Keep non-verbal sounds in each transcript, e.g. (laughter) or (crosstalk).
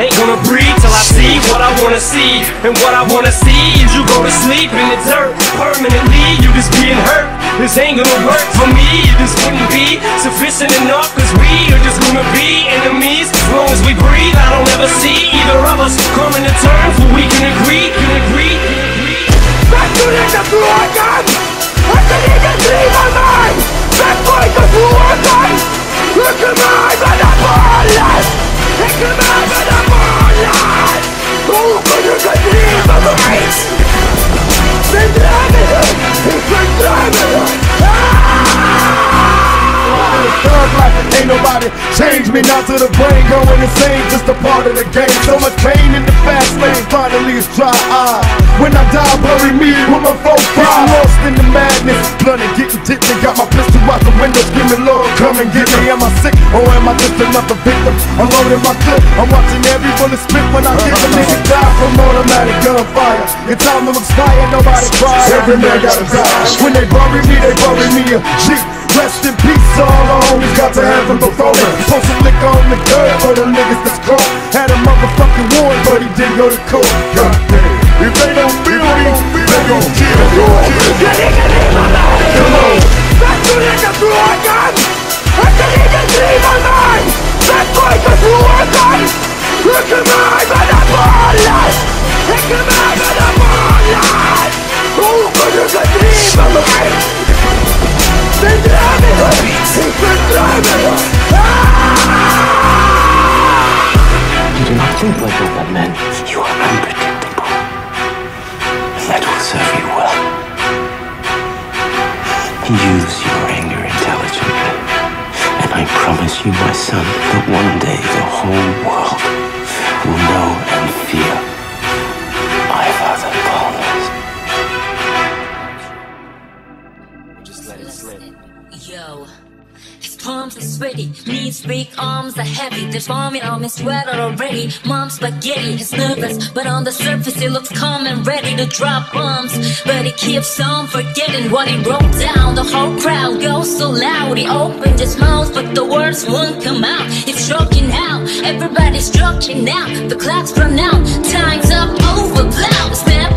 ain't gonna breathe till I see what I wanna see, and what I wanna see is you go to sleep in the dirt permanently. You just being hurt. This ain't gonna work for me. It just wouldn't be sufficient enough, cause we are just gonna be enemies. As long as we breathe, I don't ever see either of us coming to terms Thug life, ain't nobody change me now to the brain going insane, just a part of the game. So much pain in the fast lane, finally it's dry eye. When I die, bury me with my folk five. Lost in the madness, blood and getting tipsy. Got my pistol out the window, screaming, Lord, come and get me. Am I sick or am I just another victim? I'm loading my clip, I'm watching every bullet spit when I get the (laughs) nigga die from automatic gunfire. Your time will expire, nobody cry. Every man gotta die. When they bury me, they bury me a G. Rest in peace, all our homies got to heaven before me. Post some liquor on the curb for the niggas that's caught. Had a motherfucking warrant, but he didn't go to court. God damn. Serve you well. Use your anger intelligently. And I promise you, my son, that one day the whole world knees big, arms are heavy. There's vomit on his sweater already. Mom's spaghetti, he's nervous, but on the surface he looks calm and ready to drop bombs. But he keeps on forgetting what he wrote down. The whole crowd goes so loud. He opened his mouth, but the words won't come out. He's choking out, everybody's choking now. The clock's run out, time's up, over. Snap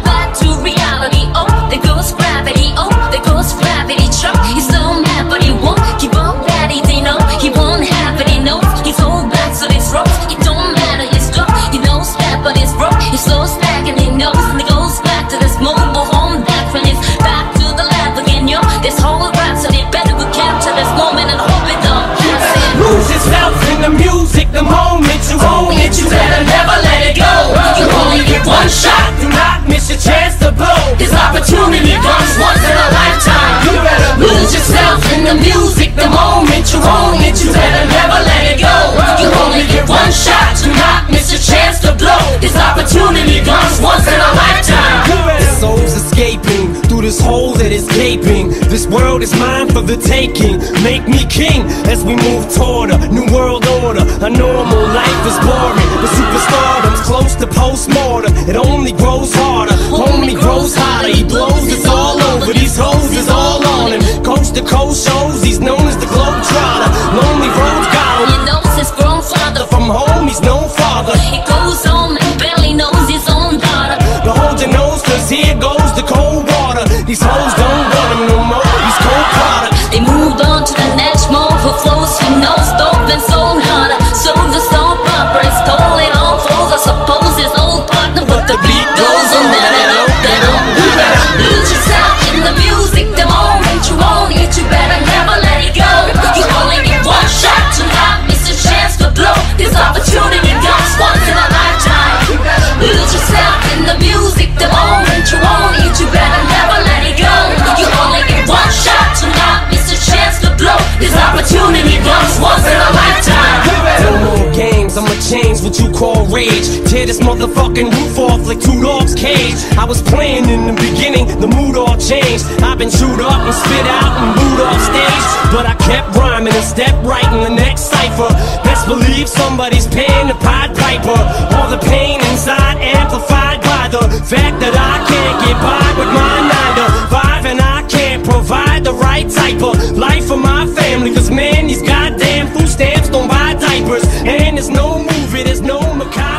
this hole that is gaping. This world is mine for the taking. Make me king as we move toward a new world order. A normal life is boring. The superstardom's close to post-mortem. It only grows harder, only grows hotter. He blows, it's all over. These hoes is all on him. Coast to coast shows, he's known as the Globetrotter. Lonely roads James, what you call rage. Tear this motherfucking roof off like two dogs' cage. I was playing in the beginning, the mood all changed. I've been chewed up and spit out and booed off stage. But I kept rhyming and stepped right in the next cipher. Best believe somebody's paying the Pied Piper. All the pain inside amplified by the fact that I can't get by with my nine to five and I can't provide the right type of life for my family. Cause man, these goddamn food stamps don't buy diapers. And there's no it is no Macabre.